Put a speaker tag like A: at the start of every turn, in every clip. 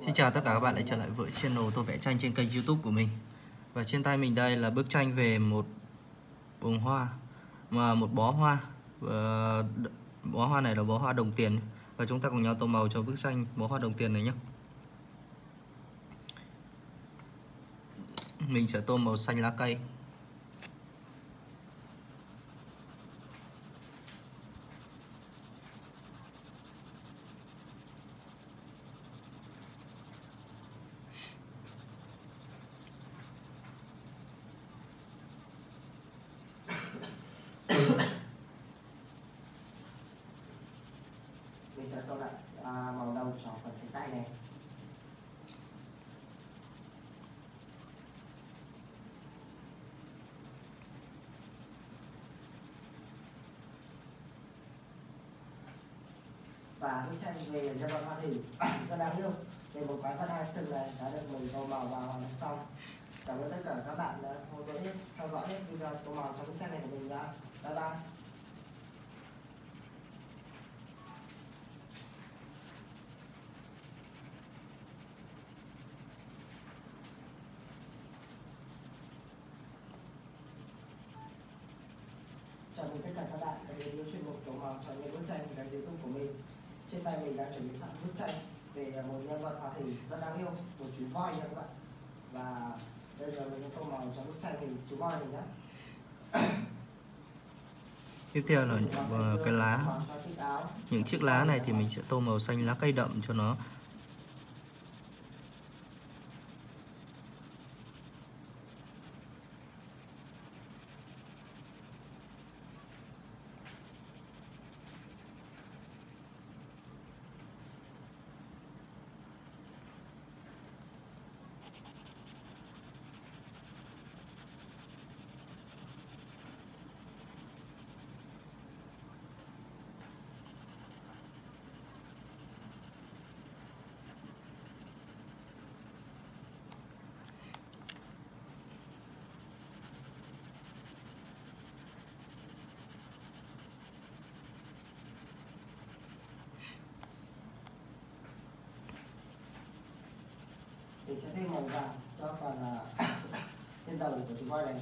A: Xin chào tất cả các bạn đã trở lại với channel tôi vẽ tranh trên kênh youtube của mình. Và trên tay mình đây là bức tranh về một bông hoa, mà một bó hoa. Và bó hoa này là bó hoa đồng tiền. Và chúng ta cùng nhau tô màu cho bức tranh bó hoa đồng tiền này nhé. Mình sẽ tô màu xanh lá cây.
B: Mình sẽ tô lại à, màu đầu cho phần cánh tay này. Và bức tranh về cho vật hoa thủy rất đáng yêu. Về một quái vật hai sừng này đã được mình tô màu và hoàn thành xong cảm ơn tất cả các bạn đã theo dõi hết theo dõi hết video tô màu cho bức tranh này của mình đã bye bye chào mừng tất cả các bạn đã đến với chuyên mục tổ màu chọn những bức tranh cái youtube của mình. Trên tay mình đang chuẩn bị sẵn bức tranh về một nhân vật hoạt hình rất đáng yêu một chú voi nha các bạn. Và bây giờ mình sẽ tô màu cho bức tranh thì chú voi này nhé
A: tiếp theo là ờ, cái lá. những chiếc lá này thì mình sẽ tô màu xanh lá cây đậm cho nó
B: thì sẽ thêm màu vàng cho phần trên đầu của chú voi này.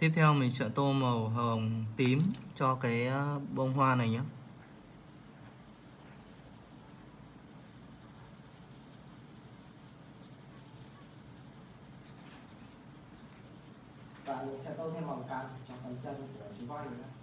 A: Tiếp theo mình sẽ tô màu hồng tím cho cái ờ, bông hoa này nhé
B: và mình sẽ tô thêm màu cam cho phần chân của chú voi nữa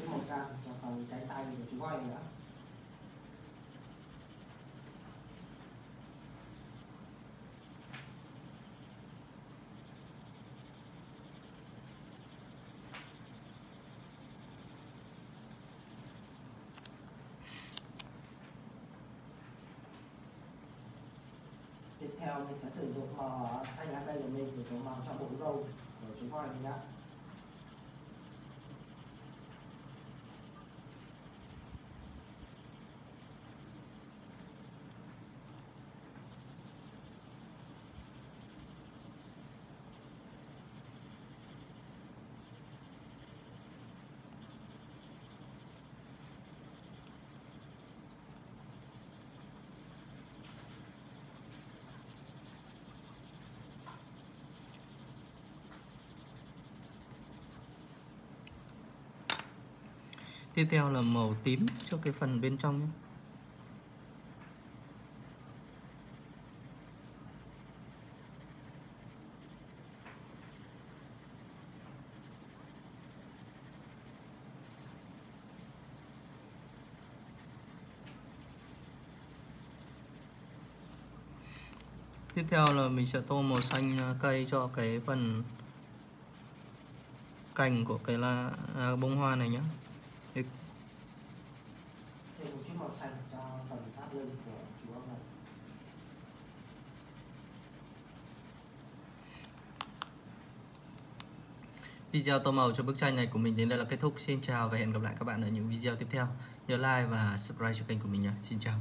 B: mình sẽ thêm màu cam cho phần cánh tay của chú voi nữa tiếp theo mình sẽ sử dụng màu xanh lá cây của mình để tô màu cho bộ râu của chú voi này nhé
A: tiếp theo là màu tím cho cái phần bên trong nhé. Tiếp theo là mình sẽ tô màu xanh à, cây cho cái phần cành của cái la à, bông hoa này nhé
B: thêm một chút màu xanh cho phần thắt lưng của chú ốc này.
A: Video tô màu cho bức tranh này của mình đến đây là kết thúc. Xin chào và hẹn gặp lại các bạn ở những video tiếp theo. Nhớ like và subscribe cho kênh của mình nhé. Xin chào